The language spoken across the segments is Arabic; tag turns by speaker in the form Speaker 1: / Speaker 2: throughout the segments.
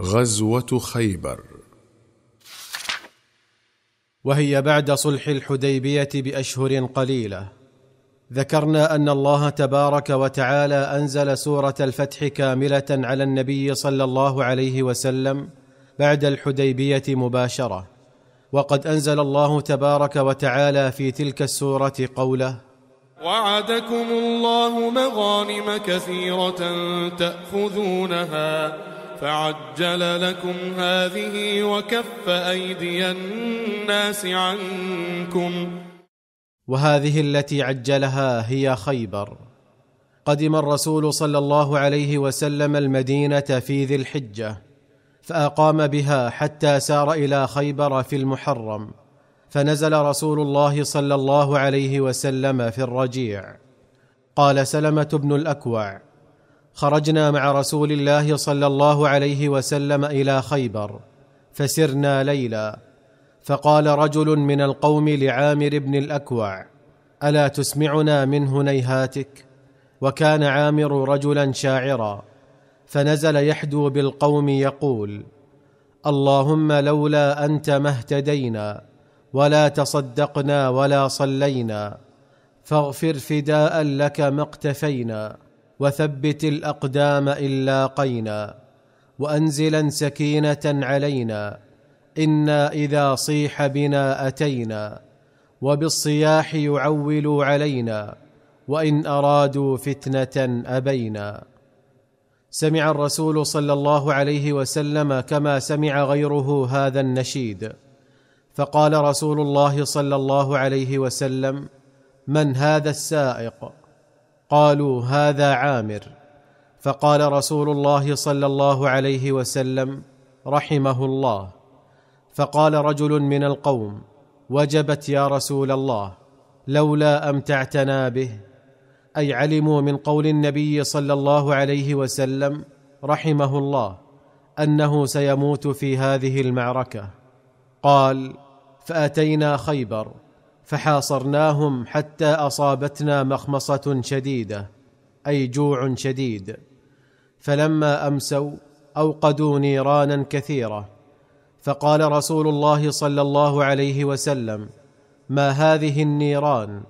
Speaker 1: غزوة خيبر.
Speaker 2: وهي بعد صلح الحديبية بأشهر قليلة. ذكرنا أن الله تبارك وتعالى أنزل سورة الفتح كاملة على النبي صلى الله عليه وسلم بعد الحديبية مباشرة. وقد أنزل الله تبارك وتعالى في تلك السورة قوله
Speaker 3: وعدكم الله مغانم كثيرة تأخذونها. فعجل لكم هذه وكف أيدي الناس عنكم.
Speaker 2: وهذه التي عجلها هي خيبر. قدم الرسول صلى الله عليه وسلم المدينة في ذي الحجة فأقام بها حتى سار إلى خيبر في المحرم فنزل رسول الله صلى الله عليه وسلم في الرجيع. قال سلمة بن الأكوع خرجنا مع رسول الله صلى الله عليه وسلم إلى خيبر فسرنا ليلا. فقال رجل من القوم لعامر بن الأكوع ألا تسمعنا من هنيهاتك؟ وكان عامر رجلا شاعرا. فنزل يحدو بالقوم يقول اللهم لولا أنت ما اهتدينا ولا تصدقنا ولا صلينا فاغفر فداء لك ما اقتفينا. وثبت الأقدام ان لاقينا وأنزلا سكينة علينا إنا إذا صيح بنا أتينا وبالصياح يعولوا علينا وإن أرادوا فتنة أبينا. سمع الرسول صلى الله عليه وسلم كما سمع غيره هذا النشيد. فقال رسول الله صلى الله عليه وسلم من هذا السائق؟ قالوا هذا عامر. فقال رسول الله صلى الله عليه وسلم رحمه الله. فقال رجل من القوم وجبت يا رسول الله لولا أمتعتنا به. أي علموا من قول النبي صلى الله عليه وسلم رحمه الله أنه سيموت في هذه المعركة. قال فأتينا خيبر. فحاصرناهم حتى أصابتنا مخمصة شديدة أي جوع شديد. فلما أمسوا أوقدوا نيرانا كثيرة. فقال رسول الله صلى الله عليه وسلم ما هذه النيران؟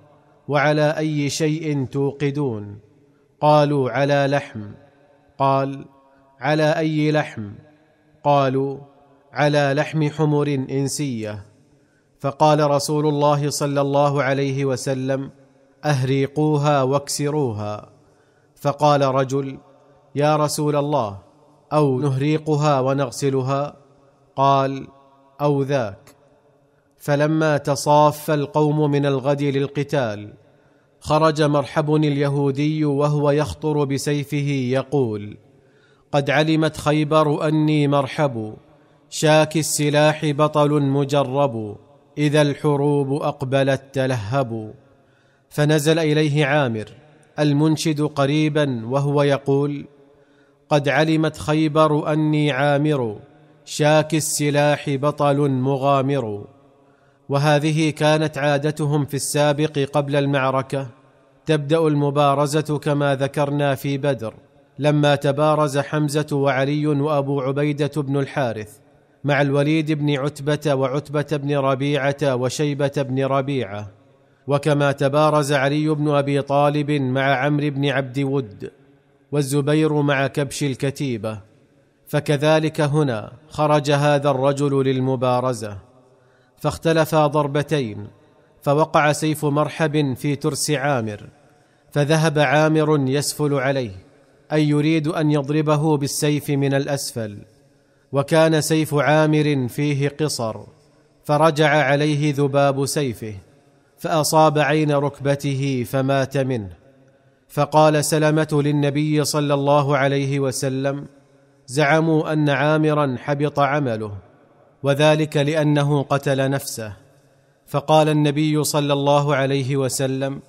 Speaker 2: وعلى أي شيء توقدون؟ قالوا على لحم. قال على أي لحم؟ قالوا على لحم حمر إنسية. فقال رسول الله صلى الله عليه وسلم أهريقوها واكسروها. فقال رجل يا رسول الله أو نهريقها ونغسلها؟ قال أو ذاك. فلما تصاف القوم من الغد للقتال خرج مرحب اليهودي وهو يخطر بسيفه يقول قد علمت خيبر أني مرحب شاك السلاح بطل مجرب. إذا الحروب أقبلت تلهبوا. فنزل إليه عامر المنشد قريبا وهو يقول قد علمت خيبر أني عامر شاك السلاح بطل مغامر. وهذه كانت عادتهم في السابق قبل المعركة. تبدأ المبارزة كما ذكرنا في بدر لما تبارز حمزة وعلي وأبو عبيدة بن الحارث. مع الوليد بن عتبة وعتبة بن ربيعة وشيبة بن ربيعة. وكما تبارز علي بن أبي طالب مع عمرو بن عبد ود والزبير مع كبش الكتيبة. فكذلك هنا خرج هذا الرجل للمبارزة. فاختلفا ضربتين فوقع سيف مرحب في ترس عامر فذهب عامر يسفل عليه أي يريد أن يضربه بالسيف من الأسفل. وكان سيف عامر فيه قصر فرجع عليه ذباب سيفه فأصاب عين ركبته فمات منه. فقال سلمه للنبي صلى الله عليه وسلم زعموا أن عامرا حبط عمله وذلك لأنه قتل نفسه. فقال النبي صلى الله عليه وسلم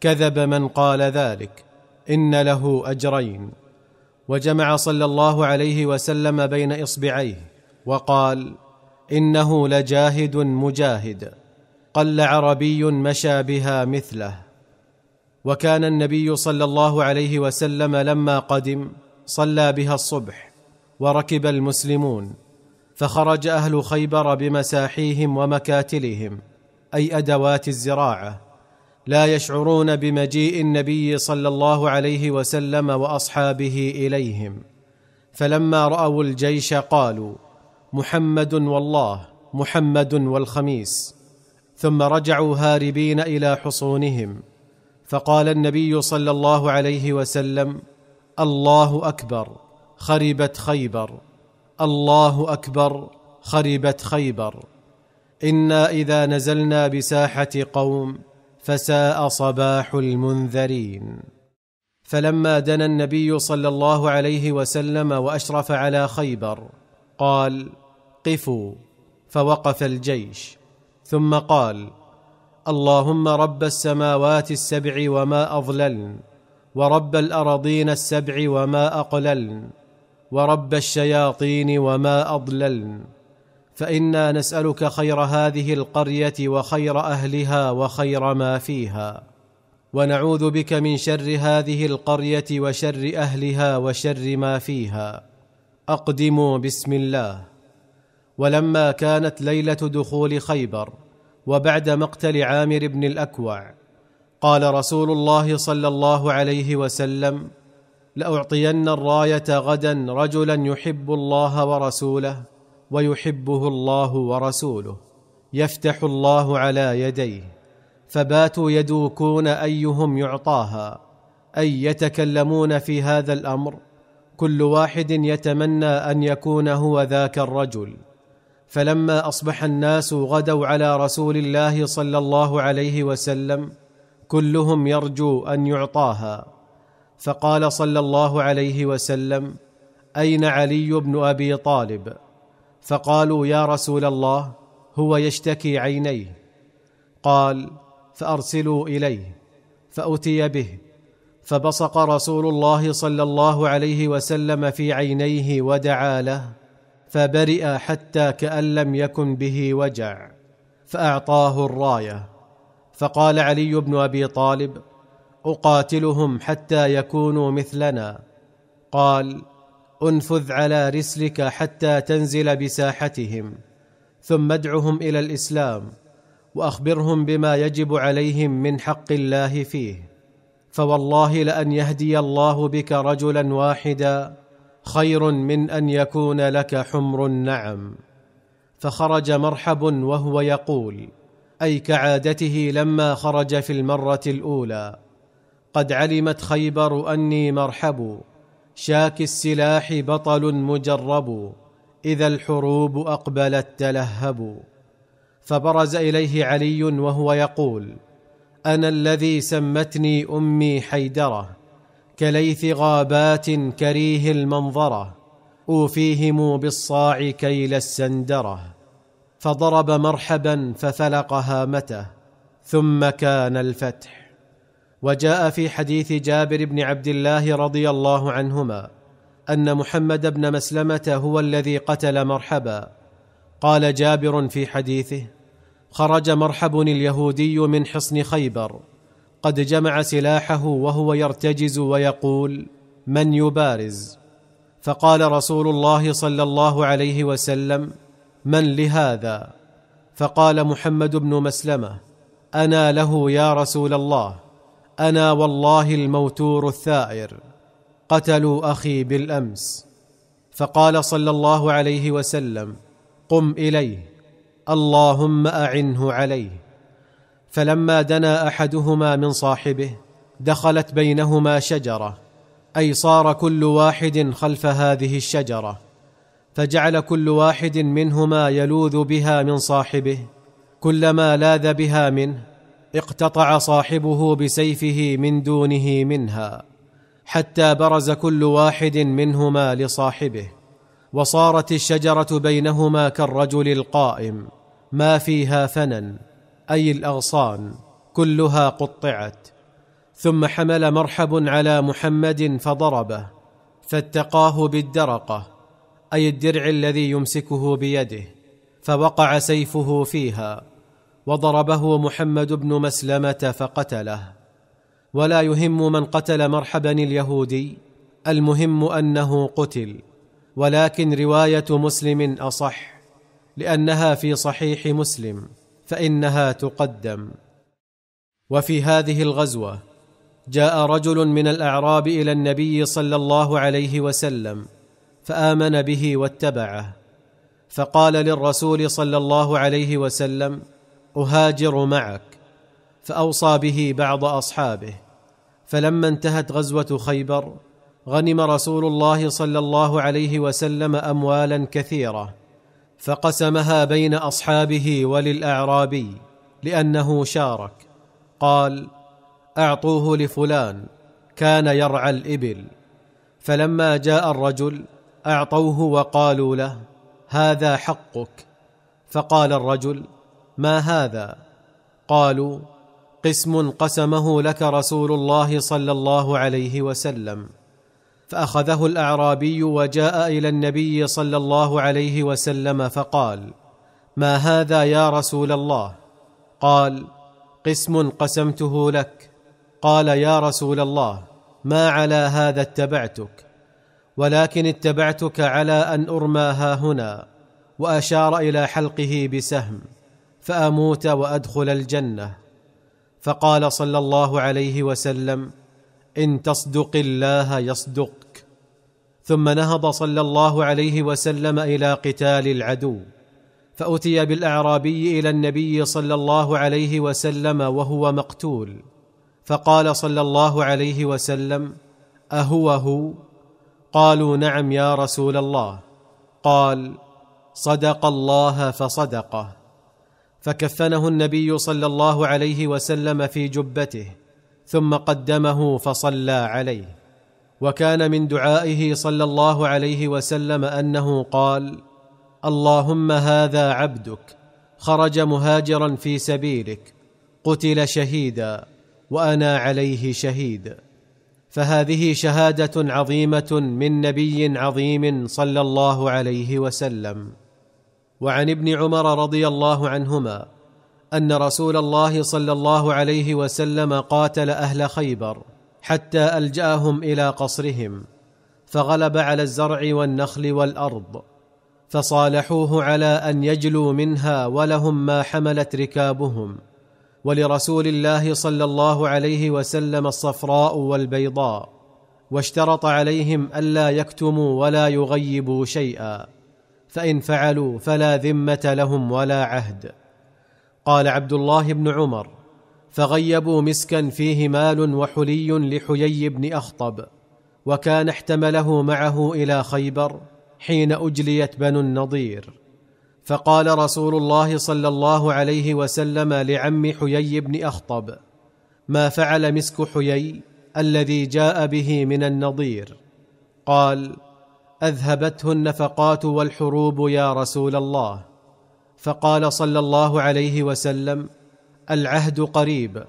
Speaker 2: كذب من قال ذلك إن له أجرين. وجمع صلى الله عليه وسلم بين إصبعيه وقال إنه لجاهد مجاهد قل عربي مشى بها مثله. وكان النبي صلى الله عليه وسلم لما قدم صلى بها الصبح وركب المسلمون فخرج أهل خيبر بمساحيهم ومكاتلهم أي أدوات الزراعة لا يشعرون بمجيء النبي صلى الله عليه وسلم وأصحابه إليهم. فلما رأوا الجيش قالوا محمد والله محمد والخميس. ثم رجعوا هاربين إلى حصونهم. فقال النبي صلى الله عليه وسلم الله أكبر خربت خيبر. الله أكبر خربت خيبر. إنا إذا نزلنا بساحة قوم فساء صباح المنذرين. فلما دنا النبي صلى الله عليه وسلم وأشرف على خيبر قال قفوا. فوقف الجيش. ثم قال اللهم رب السماوات السبع وما أضللن ورب الأرضين السبع وما أقللن ورب الشياطين وما أضللن. فإنا نسألك خير هذه القرية وخير أهلها وخير ما فيها. ونعوذ بك من شر هذه القرية وشر أهلها وشر ما فيها. أقدموا بسم الله. ولما كانت ليلة دخول خيبر وبعد مقتل عامر بن الأكوع قال رسول الله صلى الله عليه وسلم لأعطين الراية غدا رجلا يحب الله ورسوله ويحبه الله ورسوله يفتح الله على يديه فباتوا يدوكون أيهم يعطاها أي يتكلمون في هذا الأمر كل واحد يتمنى أن يكون هو ذاك الرجل. فلما أصبح الناس غدوا على رسول الله صلى الله عليه وسلم كلهم يرجو أن يعطاها. فقال صلى الله عليه وسلم أين علي بن أبي طالب؟ فقالوا يا رسول الله هو يشتكي عينيه. قال فأرسلوا إليه فأتي به. فبصق رسول الله صلى الله عليه وسلم في عينيه ودعا له فبرئ حتى كأن لم يكن به وجع فأعطاه الراية. فقال علي بن أبي طالب أقاتلهم حتى يكونوا مثلنا. قال انفذ على رسلك حتى تنزل بساحتهم ثم ادعهم إلى الإسلام وأخبرهم بما يجب عليهم من حق الله فيه. فوالله لأن يهدي الله بك رجلا واحدا خير من أن يكون لك حمر النعم. فخرج مرحب وهو يقول أي كعادته لما خرج في المرة الأولى قد علمت خيبر أني مرحب. شاك السلاح بطل مجرب إذا الحروب أقبلت تلهب. فبرز إليه علي وهو يقول أنا الذي سمتني أمي حيدره كليث غابات كريه المنظره أوفيهم بالصاع كيل السندره فضرب مرحبا ففلق هامته ثم كان الفتح. وجاء في حديث جابر بن عبد الله رضي الله عنهما أن محمد بن مسلمة هو الذي قتل مرحبا. قال جابر في حديثه خرج مرحب اليهودي من حصن خيبر. قد جمع سلاحه وهو يرتجز ويقول من يبارز؟ فقال رسول الله صلى الله عليه وسلم من لهذا؟ فقال محمد بن مسلمة أنا له يا رسول الله. أنا والله الموتور الثائر. قتلوا أخي بالأمس. فقال صلى الله عليه وسلم قم إليه. اللهم أعنه عليه. فلما دنا أحدهما من صاحبه دخلت بينهما شجرة. أي صار كل واحد خلف هذه الشجرة. فجعل كل واحد منهما يلوذ بها من صاحبه كلما لاذ بها منه. اقتطع صاحبه بسيفه من دونه منها حتى برز كل واحد منهما لصاحبه وصارت الشجرة بينهما كالرجل القائم ما فيها فنن أي الأغصان كلها قطعت. ثم حمل مرحب على محمد فضربه فاتقاه بالدرقة أي الدرع الذي يمسكه بيده فوقع سيفه فيها. وضربه محمد بن مسلمة فقتله. ولا يهم من قتل مرحبا اليهودي. المهم أنه قتل. ولكن رواية مسلم أصح لأنها في صحيح مسلم فإنها تقدم. وفي هذه الغزوة جاء رجل من الأعراب إلى النبي صلى الله عليه وسلم فآمن به واتبعه. فقال للرسول صلى الله عليه وسلم أهاجر معك. فأوصى به بعض أصحابه. فلما انتهت غزوة خيبر غنم رسول الله صلى الله عليه وسلم اموالا كثيرة فقسمها بين أصحابه وللأعرابي لأنه شارك. قال أعطوه لفلان كان يرعى الإبل. فلما جاء الرجل أعطوه وقالوا له هذا حقك. فقال الرجل ما هذا قالوا قسم قسمه لك رسول الله صلى الله عليه وسلم فأخذه الأعرابي وجاء إلى النبي صلى الله عليه وسلم فقال ما هذا يا رسول الله قال قسم قسمته لك قال يا رسول الله ما على هذا اتبعتك ولكن اتبعتك على أن ارمى ها هنا وأشار إلى حلقه بسهم فأموت وأدخل الجنة. فقال صلى الله عليه وسلم إن تصدق الله يصدقك. ثم نهض صلى الله عليه وسلم إلى قتال العدو. فأتي بالأعرابي إلى النبي صلى الله عليه وسلم وهو مقتول. فقال صلى الله عليه وسلم اهو هو قالوا نعم يا رسول الله. قال صدق الله فصدقه. فكفنه النبي صلى الله عليه وسلم في جبته ثم قدمه فصلى عليه. وكان من دعائه صلى الله عليه وسلم أنه قال اللهم هذا عبدك خرج مهاجرا في سبيلك قتل شهيدا وأنا عليه شهيد. فهذه شهادة عظيمة من نبي عظيم صلى الله عليه وسلم. وعن ابن عمر رضي الله عنهما أن رسول الله صلى الله عليه وسلم قاتل أهل خيبر حتى ألجأهم إلى قصرهم فغلب على الزرع والنخل والأرض فصالحوه على أن يجلوا منها ولهم ما حملت ركابهم ولرسول الله صلى الله عليه وسلم الصفراء والبيضاء واشترط عليهم ألا يكتموا ولا يغيبوا شيئا. فإن فعلوا فلا ذمة لهم ولا عهد. قال عبد الله بن عمر فغيبوا مسكا فيه مال وحلي لحيي بن أخطب وكان احتمله معه إلى خيبر حين أجليت بنو النضير. فقال رسول الله صلى الله عليه وسلم لعم حيي بن أخطب ما فعل مسك حيي الذي جاء به من النضير؟ قال أذهبته النفقات والحروب يا رسول الله. فقال صلى الله عليه وسلم العهد قريب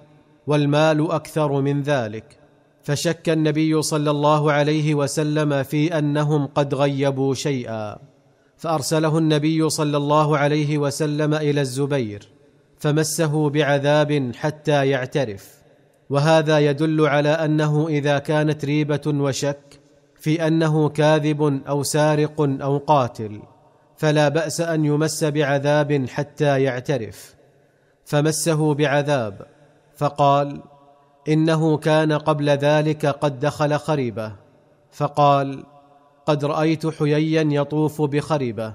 Speaker 2: والمال أكثر من ذلك. فشك النبي صلى الله عليه وسلم في أنهم قد غيبوا شيئا. فأرسله النبي صلى الله عليه وسلم إلى الزبير فمسه بعذاب حتى يعترف. وهذا يدل على أنه إذا كانت ريبة وشك في أنه كاذب أو سارق أو قاتل فلا بأس أن يمس بعذاب حتى يعترف. فمسه بعذاب فقال إنه كان قبل ذلك قد دخل خريبة. فقال قد رأيت حييا يطوف بخربه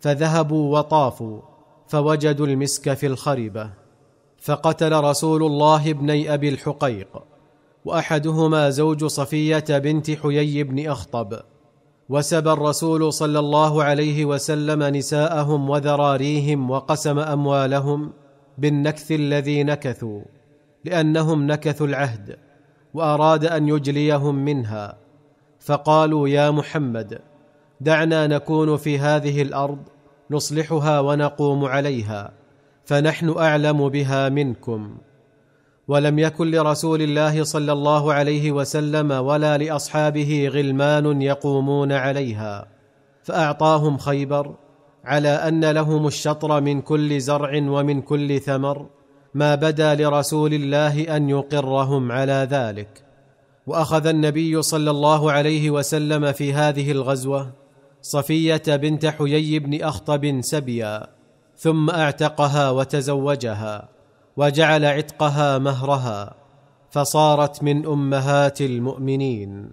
Speaker 2: فذهبوا وطافوا فوجدوا المسك في الخربه فقتل رسول الله ابني أبي الحقيق. وأحدهما زوج صفية بنت حيي بن أخطب. وسبى الرسول صلى الله عليه وسلم نساءهم وذراريهم وقسم أموالهم بالنكث الذي نكثوا لأنهم نكثوا العهد وأراد أن يجليهم منها. فقالوا يا محمد دعنا نكون في هذه الأرض نصلحها ونقوم عليها فنحن أعلم بها منكم. ولم يكن لرسول الله صلى الله عليه وسلم ولا لأصحابه غلمان يقومون عليها فأعطاهم خيبر على أن لهم الشطر من كل زرع ومن كل ثمر ما بدا لرسول الله أن يقرهم على ذلك. وأخذ النبي صلى الله عليه وسلم في هذه الغزوة صفية بنت حيي بن أخطب سبيا ثم أعتقها وتزوجها. وجعل عتقها مهرها فصارت من أمهات المؤمنين.